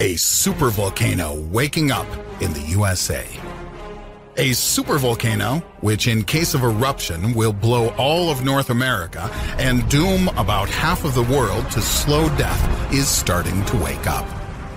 A supervolcano waking up in the USA. A supervolcano, which in case of eruption will blow all of North America and doom about half of the world to slow death, is starting to wake up.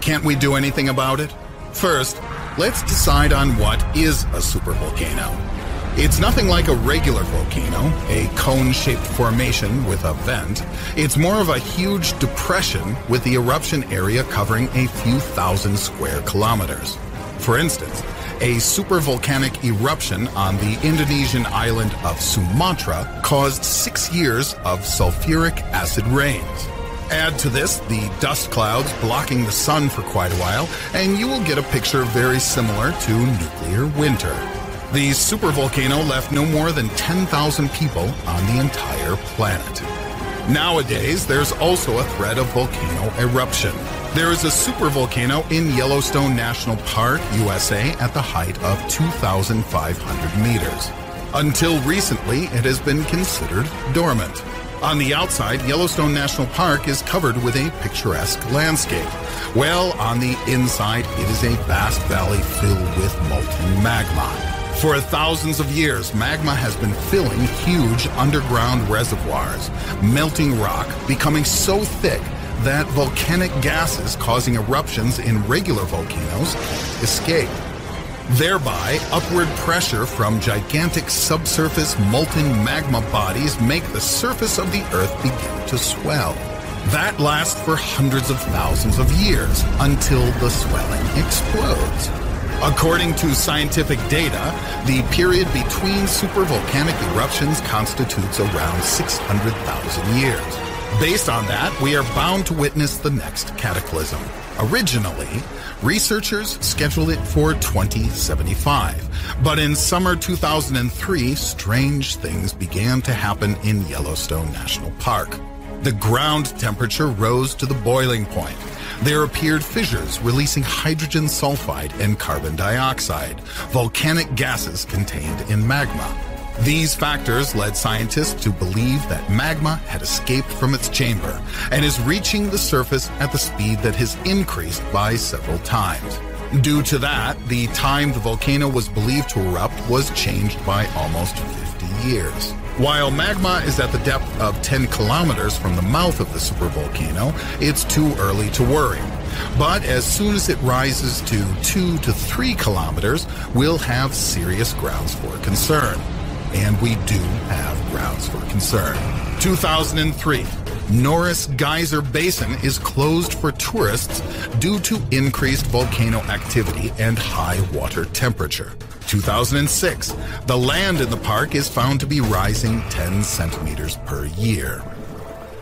Can't we do anything about it? First, let's decide on what is a supervolcano. It's nothing like a regular volcano, a cone-shaped formation with a vent. It's more of a huge depression with the eruption area covering a few thousand square kilometers. For instance, a supervolcanic eruption on the Indonesian island of Sumatra caused six years of sulfuric acid rains. Add to this the dust clouds blocking the sun for quite a while, and you will get a picture very similar to nuclear winter. The supervolcano left no more than 10,000 people on the entire planet. Nowadays, there's also a threat of volcano eruption. There is a supervolcano in Yellowstone National Park, USA, at the height of 2,500 meters. Until recently, it has been considered dormant. On the outside, Yellowstone National Park is covered with a picturesque landscape. Well, on the inside, it is a vast valley filled with molten magma. For thousands of years, magma has been filling huge underground reservoirs, melting rock, becoming so thick that volcanic gases causing eruptions in regular volcanoes escape. Thereby, upward pressure from gigantic subsurface molten magma bodies make the surface of the Earth begin to swell. That lasts for hundreds of thousands of years until the swelling explodes. According to scientific data, the period between supervolcanic eruptions constitutes around 600,000 years. Based on that, we are bound to witness the next cataclysm. Originally, researchers scheduled it for 2075, but in summer 2003, strange things began to happen in Yellowstone National Park. The ground temperature rose to the boiling point there appeared fissures releasing hydrogen sulfide and carbon dioxide, volcanic gases contained in magma. These factors led scientists to believe that magma had escaped from its chamber and is reaching the surface at the speed that has increased by several times. Due to that, the time the volcano was believed to erupt was changed by almost 50 years. While magma is at the depth of 10 kilometers from the mouth of the supervolcano, it's too early to worry. But as soon as it rises to 2 to 3 kilometers, we'll have serious grounds for concern. And we do have grounds for concern. 2003. Norris Geyser Basin is closed for tourists due to increased volcano activity and high water temperature. 2006, the land in the park is found to be rising 10 centimeters per year.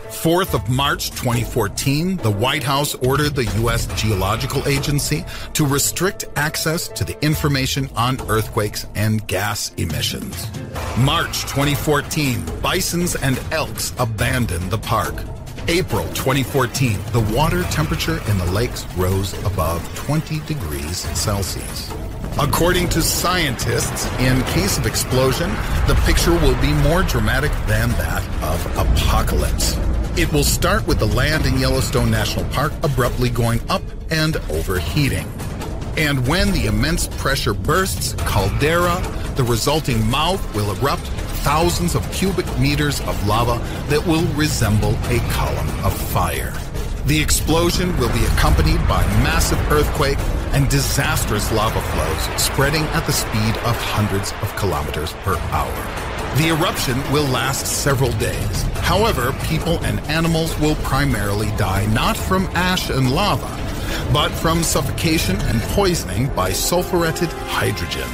4th of March 2014, the White House ordered the U.S. Geological Agency to restrict access to the information on earthquakes and gas emissions. March 2014, bisons and elks abandoned the park. April 2014, the water temperature in the lakes rose above 20 degrees Celsius. According to scientists, in case of explosion, the picture will be more dramatic than that of apocalypse. It will start with the land in Yellowstone National Park abruptly going up and overheating. And when the immense pressure bursts, caldera, the resulting mouth will erupt thousands of cubic meters of lava that will resemble a column of fire. The explosion will be accompanied by massive earthquake and disastrous lava flows spreading at the speed of hundreds of kilometers per hour. The eruption will last several days. However, people and animals will primarily die not from ash and lava, but from suffocation and poisoning by sulfuretted hydrogen.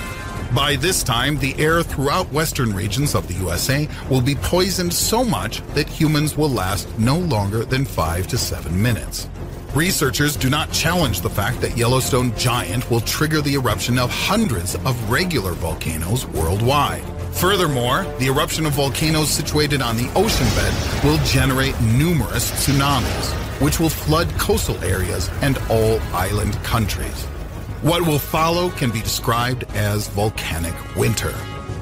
By this time, the air throughout western regions of the USA will be poisoned so much that humans will last no longer than five to seven minutes. Researchers do not challenge the fact that Yellowstone Giant will trigger the eruption of hundreds of regular volcanoes worldwide. Furthermore, the eruption of volcanoes situated on the ocean bed will generate numerous tsunamis, which will flood coastal areas and all island countries. What will follow can be described as volcanic winter.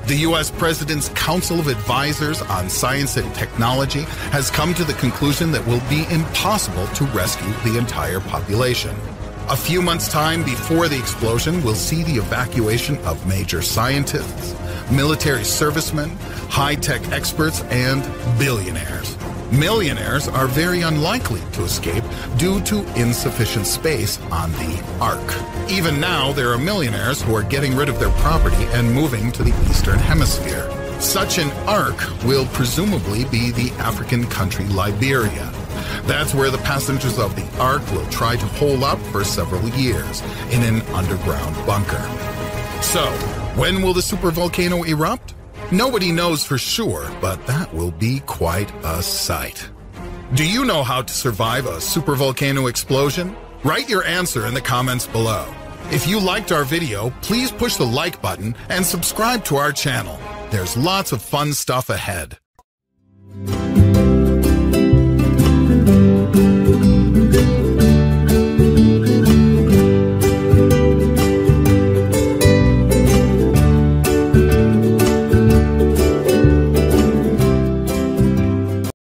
The U.S. President's Council of Advisors on Science and Technology has come to the conclusion that will be impossible to rescue the entire population. A few months' time before the explosion we'll see the evacuation of major scientists, military servicemen, high-tech experts, and billionaires. Millionaires are very unlikely to escape due to insufficient space on the Ark. Even now, there are millionaires who are getting rid of their property and moving to the Eastern Hemisphere. Such an Ark will presumably be the African country Liberia. That's where the passengers of the Ark will try to hole up for several years in an underground bunker. So, when will the supervolcano erupt? Nobody knows for sure, but that will be quite a sight. Do you know how to survive a supervolcano explosion? Write your answer in the comments below. If you liked our video, please push the like button and subscribe to our channel. There's lots of fun stuff ahead.